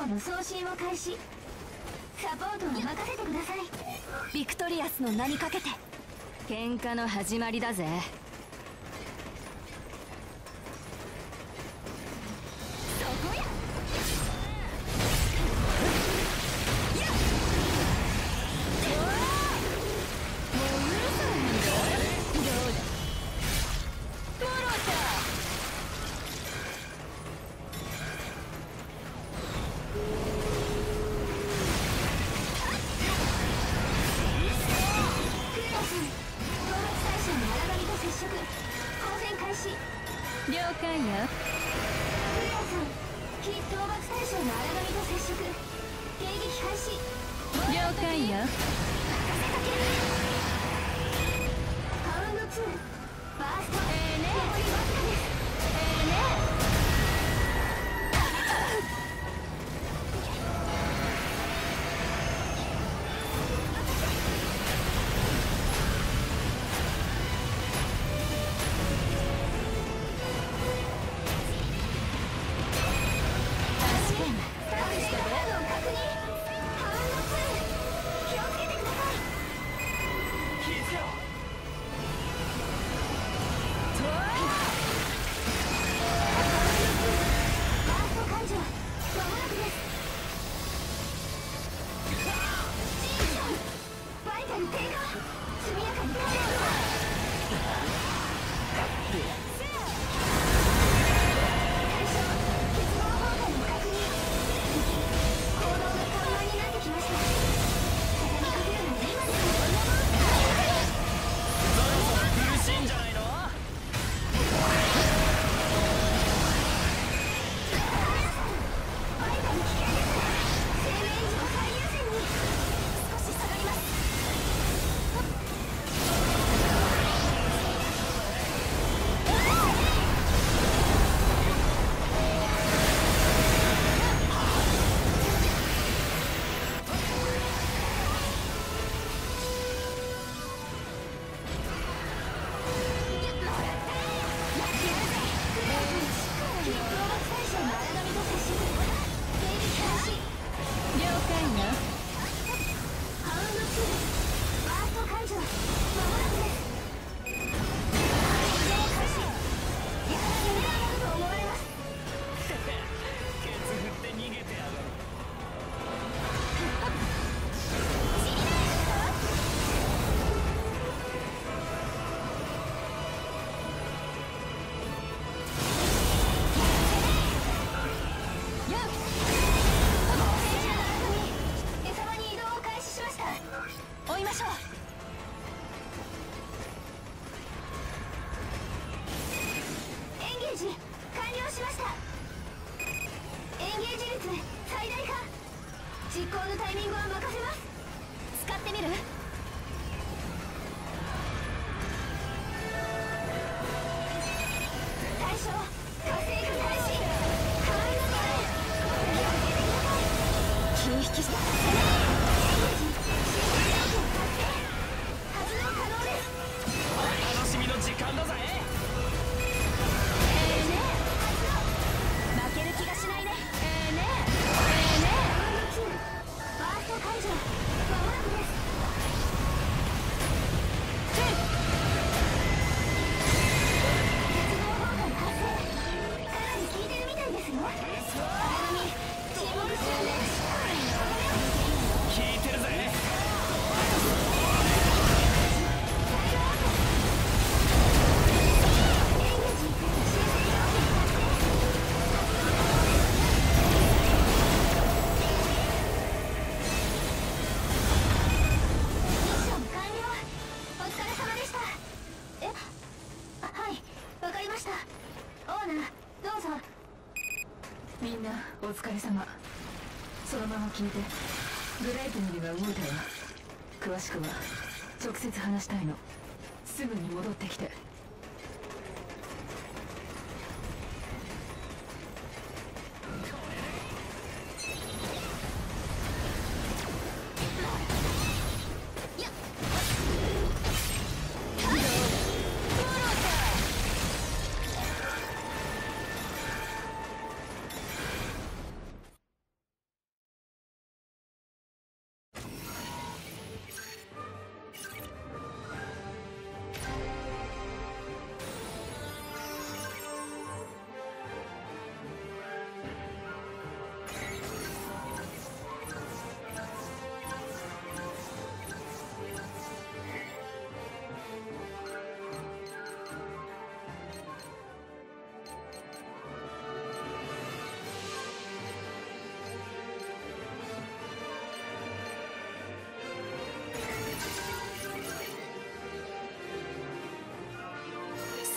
報の送信を開始。サポートを任せてください。ビクトリアスの名にかけて。喧嘩の始まりだぜ。交換よないな。お疲れ様。そのまま聞いて。グレイトニルが動いたわ詳しくは直接話したいの。すぐに戻ってきて。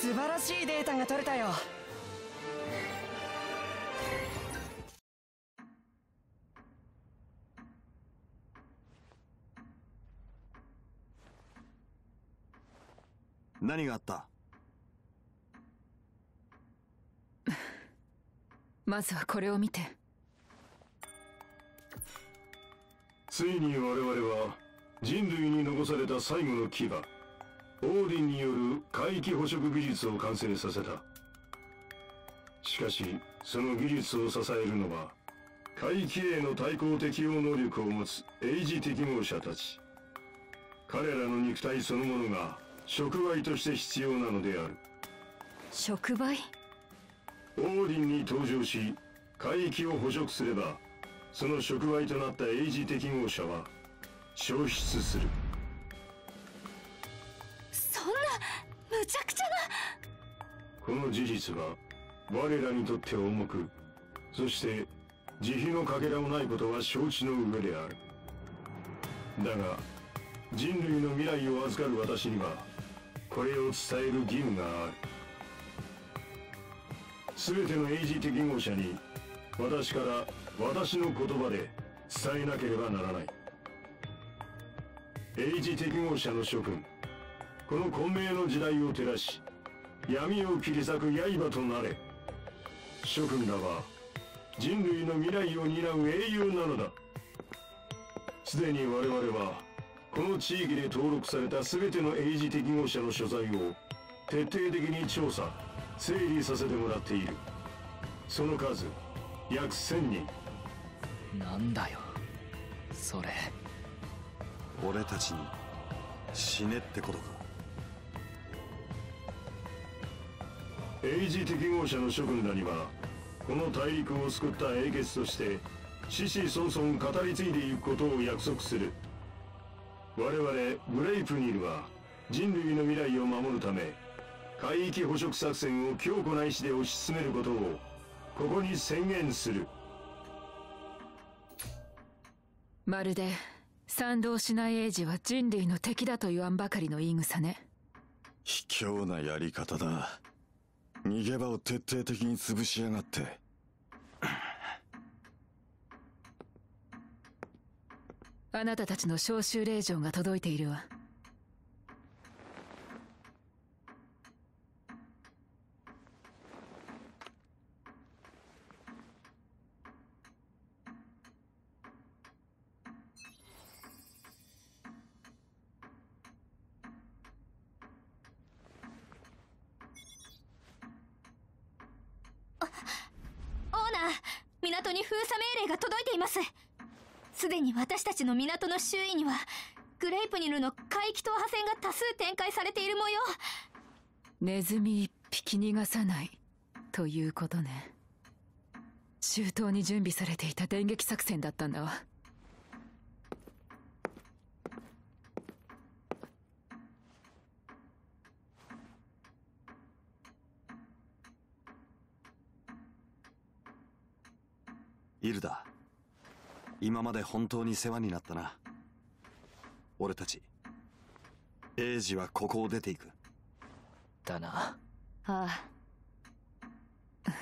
素晴らしいデータが取れたよ。何があった？まずはこれを見て。ついに我々は人類に残された最後の牙オーディンによる海域捕食技術を完成させた。しかしその技術を支えるのは海域への対抗適応能力を持つ英字適合者たち。彼らの肉体そのものが触媒として必要なのである。触媒オーディンに登場し海域を捕食すればその触媒となった英字適合者は消失する無茶苦茶なこの事実は我らにとって重くそして慈悲のかけらもないことは承知の上である。だが人類の未来を預かる私にはこれを伝える義務がある。全ての英字適合者に私から私の言葉で伝えなければならない。英字適合者の諸君。この混迷の時代を照らし闇を切り裂く刃となれ。諸君らは人類の未来を担う英雄なのだ。すでに我々はこの地域で登録された全ての英字適合者の所在を徹底的に調査整理させてもらっている。その数約1000人。なんだよ。それ。俺たちに死ねってことか英字適合者の諸君らにはこの大陸を救った英傑として子々孫々語り継いでいくことを約束する。我々グレイプニルは人類の未来を守るため海域捕食作戦を強固な意志で推し進めることをここに宣言する。まるで賛同しない英ジは人類の敵だと言わんばかりの言い草ね。卑怯なやり方だ逃げ場を徹底的に潰しやがって。あなたたちの招集令状が届いているわオーナー港に封鎖命令が届いています。すでに私たちの港の周囲にはグレイプニルの怪奇踏破船が多数展開されている模様。ネズミ一匹逃がさないということね。周到に準備されていた電撃作戦だったんだわ。イルダ今まで本当に世話になったな。俺たち。エイジはここを出ていく。だな。ああ。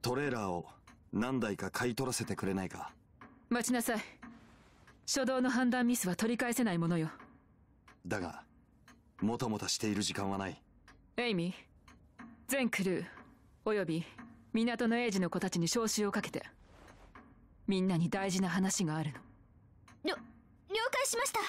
トレーラーを何台か買い取らせてくれないか。待ちなさい。初動の判断ミスは取り返せないものよ。だがもたもたしている時間はない。エイミー全クルーおよび港のエイジの子たちに招集をかけてみんなに大事な話があるの。了解しました。